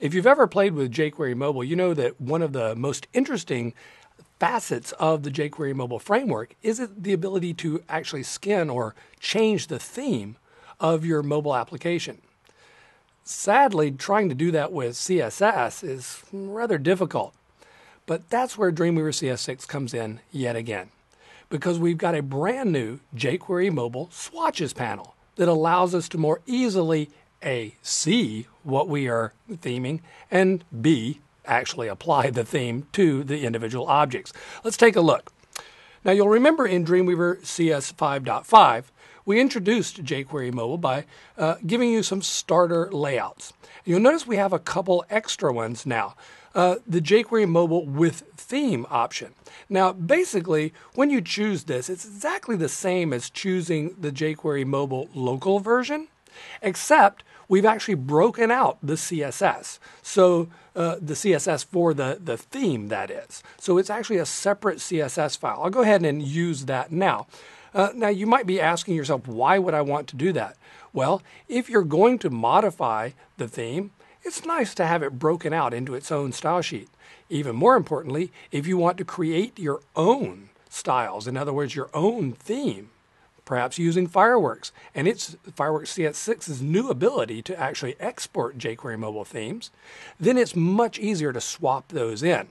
If you've ever played with jQuery Mobile, you know that one of the most interesting facets of the jQuery Mobile framework is the ability to actually skin or change the theme of your mobile application. Sadly, trying to do that with CSS is rather difficult. But that's where Dreamweaver CS6 comes in yet again, because we've got a brand new jQuery Mobile swatches panel that allows us to more easily A, see what we are theming, and B, actually apply the theme to the individual objects. Let's take a look. Now you'll remember in Dreamweaver CS 5.5, we introduced jQuery Mobile by uh, giving you some starter layouts. You'll notice we have a couple extra ones now. Uh, the jQuery Mobile with theme option. Now, basically, when you choose this, it's exactly the same as choosing the jQuery Mobile local version, except we've actually broken out the CSS. So uh, the CSS for the, the theme, that is. So it's actually a separate CSS file. I'll go ahead and use that now. Uh, now, you might be asking yourself, why would I want to do that? Well, if you're going to modify the theme, it's nice to have it broken out into its own style sheet. Even more importantly, if you want to create your own styles, in other words, your own theme, perhaps using Fireworks and its Fireworks CS6's new ability to actually export jQuery mobile themes, then it's much easier to swap those in.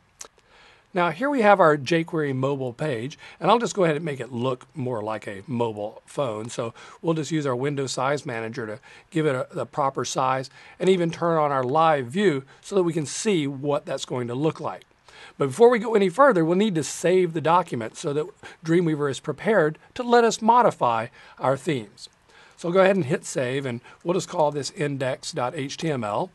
Now here we have our jQuery mobile page, and I'll just go ahead and make it look more like a mobile phone. So we'll just use our window size manager to give it a, the proper size and even turn on our live view so that we can see what that's going to look like. But before we go any further, we'll need to save the document so that Dreamweaver is prepared to let us modify our themes. So go ahead and hit save, and we'll just call this index.html.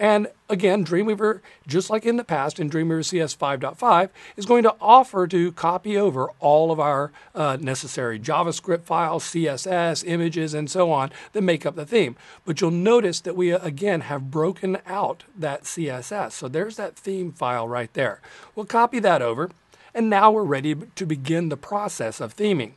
And again, Dreamweaver, just like in the past in Dreamweaver CS 5.5, is going to offer to copy over all of our uh, necessary JavaScript files, CSS, images, and so on that make up the theme. But you'll notice that we, uh, again, have broken out that CSS. So there's that theme file right there. We'll copy that over, and now we're ready to begin the process of theming.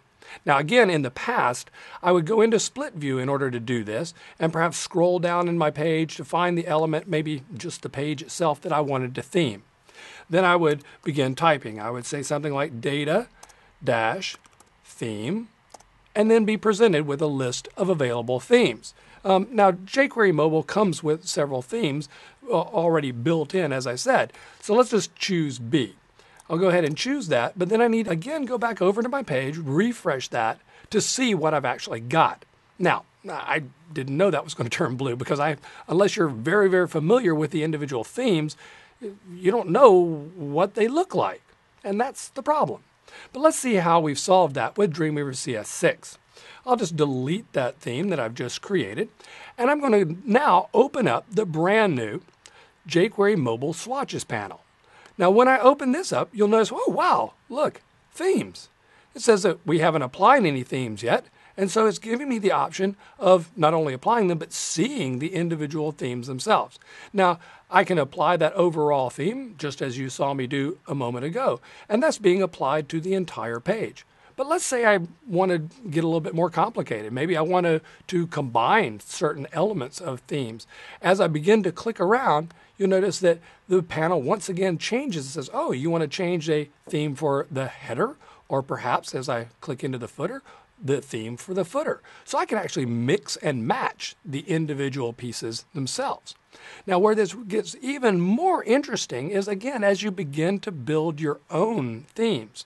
Now, again, in the past, I would go into split view in order to do this and perhaps scroll down in my page to find the element, maybe just the page itself that I wanted to theme. Then I would begin typing. I would say something like data dash theme and then be presented with a list of available themes. Um, now, jQuery Mobile comes with several themes uh, already built in, as I said. So let's just choose B. I'll go ahead and choose that, but then I need again go back over to my page, refresh that to see what I've actually got. Now, I didn't know that was going to turn blue because I, unless you're very, very familiar with the individual themes, you don't know what they look like. And that's the problem. But let's see how we've solved that with Dreamweaver CS6. I'll just delete that theme that I've just created. And I'm going to now open up the brand new jQuery Mobile Swatches panel. Now, when I open this up, you'll notice, oh, wow, look, themes. It says that we haven't applied any themes yet. And so it's giving me the option of not only applying them, but seeing the individual themes themselves. Now, I can apply that overall theme, just as you saw me do a moment ago, and that's being applied to the entire page. But let's say I want to get a little bit more complicated. Maybe I want to, to combine certain elements of themes. As I begin to click around, you'll notice that the panel once again changes. It says, oh, you want to change a theme for the header, or perhaps as I click into the footer, the theme for the footer. So I can actually mix and match the individual pieces themselves. Now, where this gets even more interesting is again as you begin to build your own themes.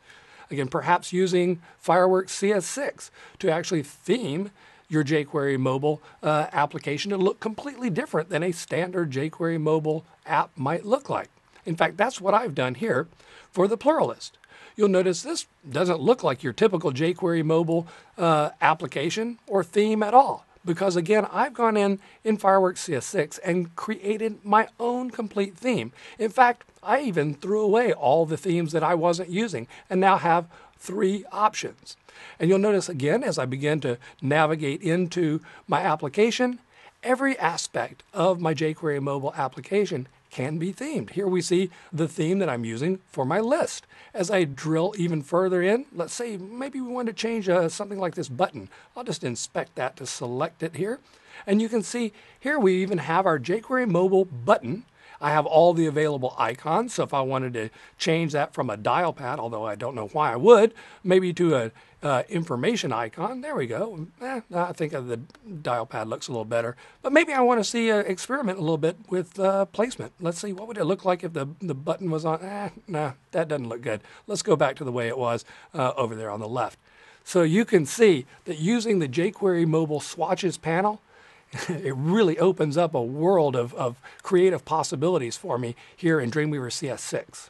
Again, perhaps using Fireworks CS6 to actually theme your jQuery mobile uh, application to look completely different than a standard jQuery mobile app might look like. In fact, that's what I've done here for the pluralist. You'll notice this doesn't look like your typical jQuery mobile uh, application or theme at all. Because again, I've gone in in Fireworks CS6 and created my own complete theme. In fact, I even threw away all the themes that I wasn't using and now have three options. And you'll notice again as I begin to navigate into my application, every aspect of my jQuery mobile application can be themed. Here we see the theme that I'm using for my list. As I drill even further in, let's say maybe we want to change uh, something like this button. I'll just inspect that to select it here. And you can see here we even have our jQuery mobile button I have all the available icons. So if I wanted to change that from a dial pad, although I don't know why I would, maybe to a uh, information icon. There we go. Eh, I think the dial pad looks a little better. But maybe I want to see uh, experiment a little bit with uh, placement. Let's see what would it look like if the the button was on. Eh, nah, that doesn't look good. Let's go back to the way it was uh, over there on the left. So you can see that using the jQuery mobile swatches panel, it really opens up a world of, of creative possibilities for me here in Dreamweaver CS6.